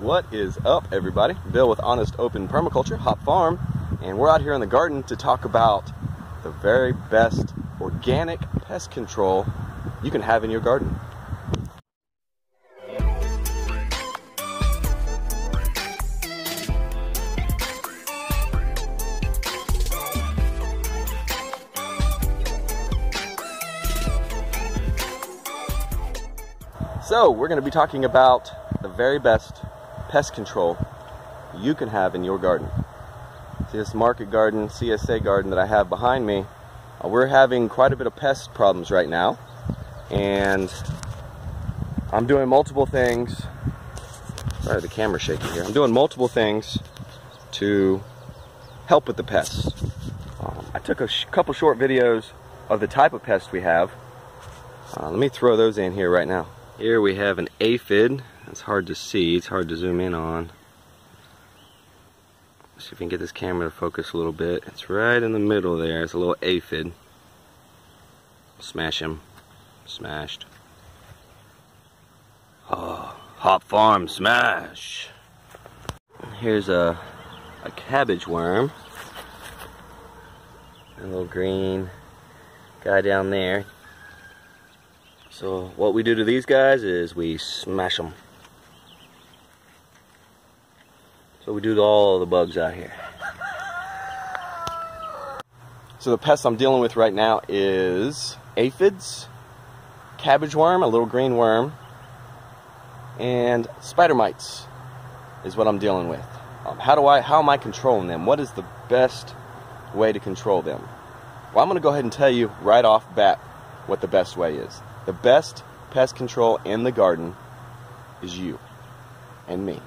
What is up, everybody? Bill with Honest Open Permaculture, Hop Farm, and we're out here in the garden to talk about the very best organic pest control you can have in your garden. So, we're going to be talking about the very best pest control you can have in your garden. See this market garden, CSA garden that I have behind me, uh, we're having quite a bit of pest problems right now. And I'm doing multiple things. Sorry, the camera's shaking here. I'm doing multiple things to help with the pests. Um, I took a sh couple short videos of the type of pest we have. Uh, let me throw those in here right now. Here we have an aphid. It's hard to see. It's hard to zoom in on. Let's see if we can get this camera to focus a little bit. It's right in the middle there. It's a little aphid. Smash him. Smashed. Oh, Hop Farm smash. Here's a, a cabbage worm. A little green guy down there. So what we do to these guys is we smash them. So we do all the bugs out here. So the pest I'm dealing with right now is aphids, cabbage worm, a little green worm, and spider mites is what I'm dealing with. Um, how do I, how am I controlling them? What is the best way to control them? Well, I'm going to go ahead and tell you right off bat what the best way is. The best pest control in the garden is you and me.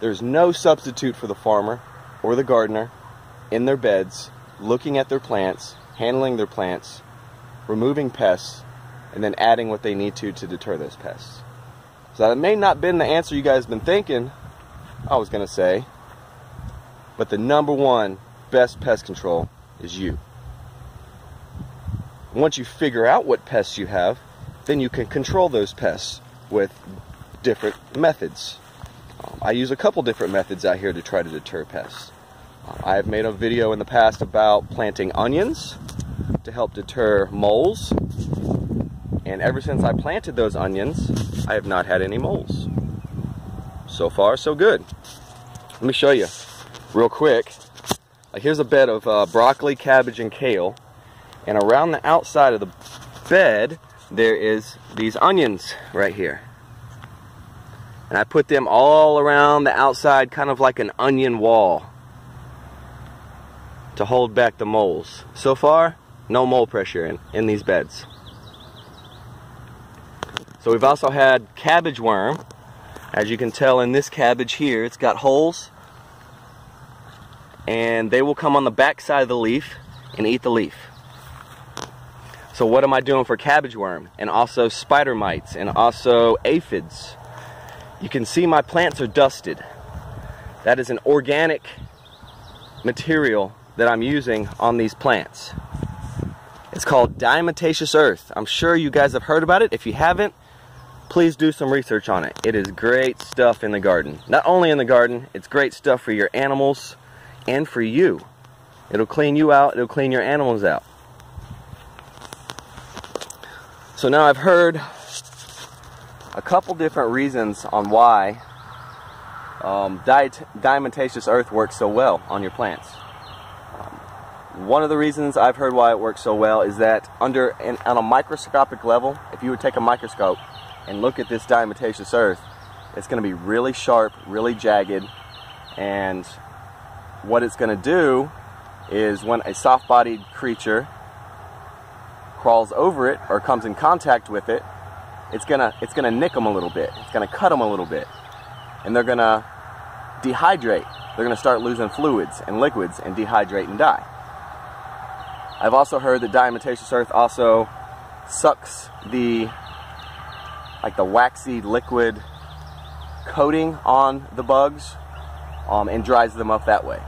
There's no substitute for the farmer or the gardener in their beds, looking at their plants, handling their plants, removing pests, and then adding what they need to to deter those pests. So that may not been the answer you guys have been thinking, I was going to say, but the number one best pest control is you. Once you figure out what pests you have, then you can control those pests with different methods. I use a couple different methods out here to try to deter pests. Um, I have made a video in the past about planting onions to help deter moles. And ever since I planted those onions, I have not had any moles. So far, so good. Let me show you real quick. here's a bed of uh, broccoli, cabbage, and kale. And around the outside of the bed, there is these onions right here. And I put them all around the outside, kind of like an onion wall to hold back the moles. So far, no mole pressure in, in these beds. So we've also had cabbage worm. As you can tell in this cabbage here, it's got holes. And they will come on the back side of the leaf and eat the leaf. So what am I doing for cabbage worm and also spider mites and also aphids? You can see my plants are dusted. That is an organic material that I'm using on these plants. It's called diatomaceous earth. I'm sure you guys have heard about it. If you haven't, please do some research on it. It is great stuff in the garden. Not only in the garden, it's great stuff for your animals and for you. It'll clean you out, it'll clean your animals out. So now I've heard a couple different reasons on why um, diatomaceous earth works so well on your plants. Um, one of the reasons I've heard why it works so well is that under an, on a microscopic level, if you would take a microscope and look at this diatomaceous earth, it's going to be really sharp, really jagged, and what it's going to do is when a soft-bodied creature crawls over it or comes in contact with it, it's gonna it's gonna nick them a little bit. It's gonna cut them a little bit, and they're gonna dehydrate. They're gonna start losing fluids and liquids and dehydrate and die. I've also heard that diatomaceous earth also sucks the like the waxy liquid coating on the bugs um, and dries them up that way.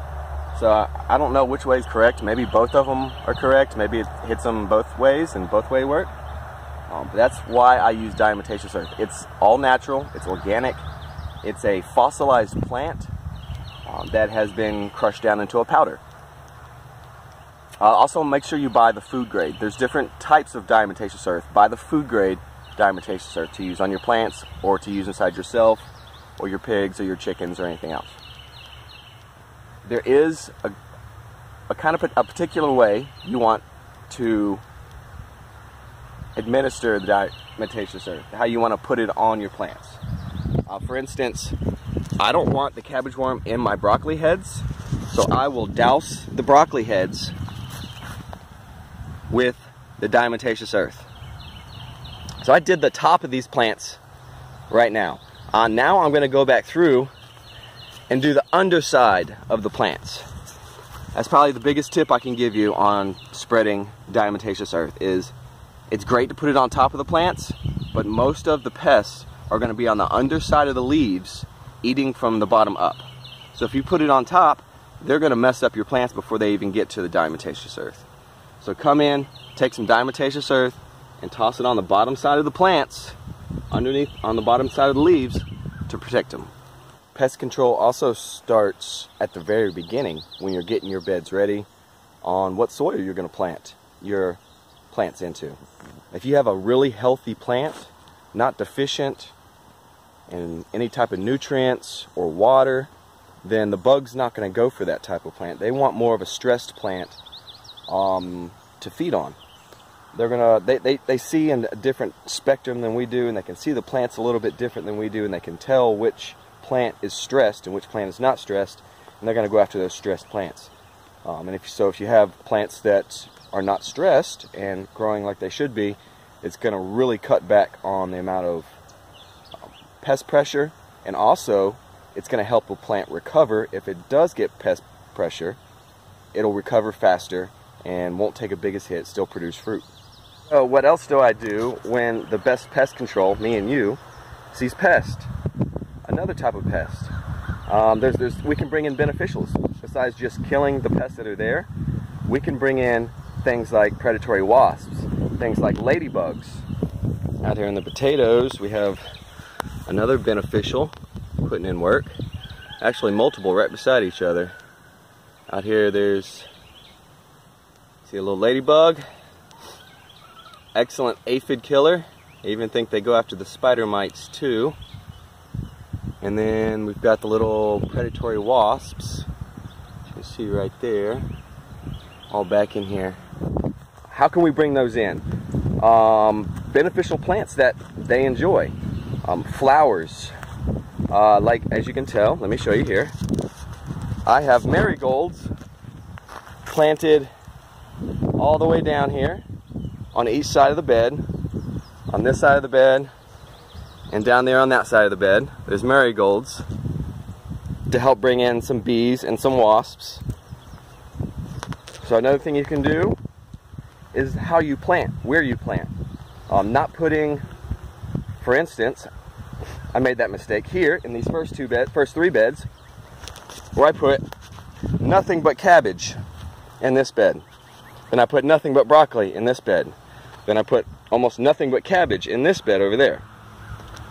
So I don't know which way is correct. Maybe both of them are correct. Maybe it hits them both ways and both way work. Um, but that's why I use diatomaceous earth. It's all natural. It's organic. It's a fossilized plant um, that has been crushed down into a powder. Uh, also, make sure you buy the food grade. There's different types of diatomaceous earth. Buy the food grade diatomaceous earth to use on your plants or to use inside yourself or your pigs or your chickens or anything else. There is a, a kind of a, a particular way you want to administer the diatomaceous earth, how you want to put it on your plants. Uh, for instance, I don't want the cabbage worm in my broccoli heads, so I will douse the broccoli heads with the diatomaceous earth. So I did the top of these plants right now. Uh, now I'm going to go back through and do the underside of the plants. That's probably the biggest tip I can give you on spreading diatomaceous earth is it's great to put it on top of the plants, but most of the pests are going to be on the underside of the leaves eating from the bottom up. So if you put it on top, they're going to mess up your plants before they even get to the diatomaceous earth. So come in, take some diatomaceous earth, and toss it on the bottom side of the plants, underneath on the bottom side of the leaves, to protect them. Pest control also starts at the very beginning when you're getting your beds ready on what soil you're going to plant your plants into. If you have a really healthy plant, not deficient in any type of nutrients or water, then the bug's not going to go for that type of plant. They want more of a stressed plant um, to feed on they're gonna they, they, they see in a different spectrum than we do and they can see the plants a little bit different than we do and they can tell which plant is stressed and which plant is not stressed and they're going to go after those stressed plants um, and if so if you have plants that are not stressed and growing like they should be it's going to really cut back on the amount of um, pest pressure and also it's going to help a plant recover if it does get pest pressure it'll recover faster and won't take a biggest hit still produce fruit so what else do I do when the best pest control, me and you, sees pest? Another type of pest. Um, there's, there's, we can bring in beneficials. Besides just killing the pests that are there, we can bring in things like predatory wasps, things like ladybugs. Out here in the potatoes, we have another beneficial putting in work. Actually multiple right beside each other. Out here there's, see a little ladybug, excellent aphid killer. I even think they go after the spider mites too. And then we've got the little predatory wasps. You see right there. All back in here. How can we bring those in? Um, beneficial plants that they enjoy. Um, flowers. Uh, like, as you can tell, let me show you here. I have marigolds planted all the way down here on each side of the bed, on this side of the bed, and down there on that side of the bed, there's marigolds to help bring in some bees and some wasps. So another thing you can do is how you plant, where you plant. Um, not putting, for instance, I made that mistake here in these first two beds, first three beds, where I put nothing but cabbage in this bed. Then I put nothing but broccoli in this bed. Then I put almost nothing but cabbage in this bed over there.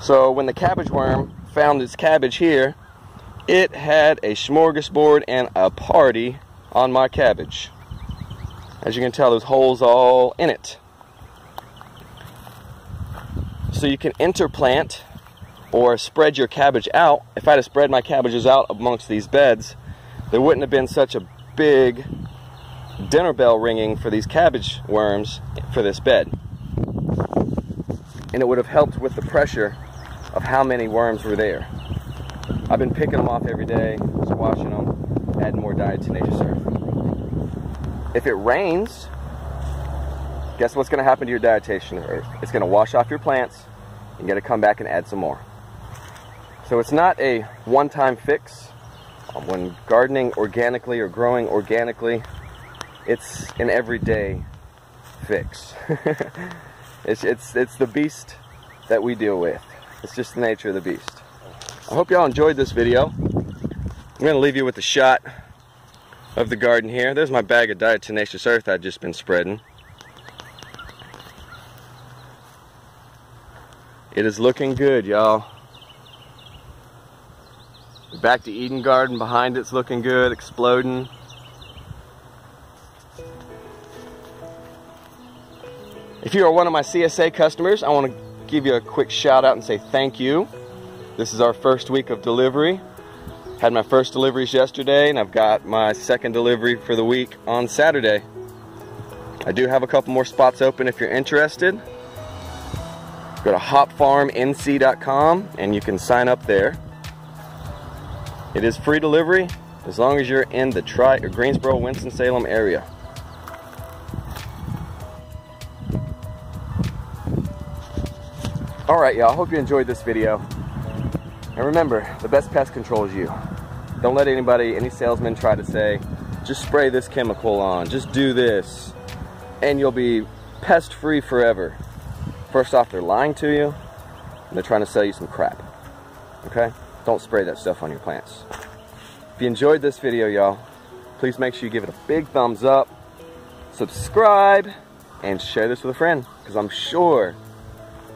So when the cabbage worm found its cabbage here, it had a smorgasbord and a party on my cabbage. As you can tell, there's holes all in it. So you can interplant or spread your cabbage out. If I'd have spread my cabbages out amongst these beds, there wouldn't have been such a big dinner bell ringing for these cabbage worms for this bed. And it would have helped with the pressure of how many worms were there. I've been picking them off every day, washing them, adding more diatomaceous earth. If it rains, guess what's going to happen to your earth? It's going to wash off your plants. And you got to come back and add some more. So it's not a one-time fix. Um, when gardening organically or growing organically, it's an everyday fix. it's, it's, it's the beast that we deal with. It's just the nature of the beast. I hope y'all enjoyed this video. I'm going to leave you with a shot of the garden here. There's my bag of diatomaceous earth I've just been spreading. It is looking good, y'all. Back to Eden Garden behind it's looking good, exploding. If you are one of my CSA customers, I want to give you a quick shout out and say thank you. This is our first week of delivery. Had my first deliveries yesterday and I've got my second delivery for the week on Saturday. I do have a couple more spots open if you're interested. Go to hopfarmnc.com and you can sign up there. It is free delivery as long as you're in the Triad Greensboro, Winston-Salem area. Alright y'all, hope you enjoyed this video. And remember, the best pest control is you. Don't let anybody, any salesman try to say, just spray this chemical on, just do this, and you'll be pest free forever. First off, they're lying to you, and they're trying to sell you some crap. Okay? Don't spray that stuff on your plants. If you enjoyed this video, y'all, please make sure you give it a big thumbs up, subscribe, and share this with a friend, because I'm sure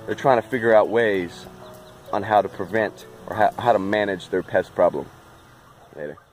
they're trying to figure out ways on how to prevent or how, how to manage their pest problem. Later.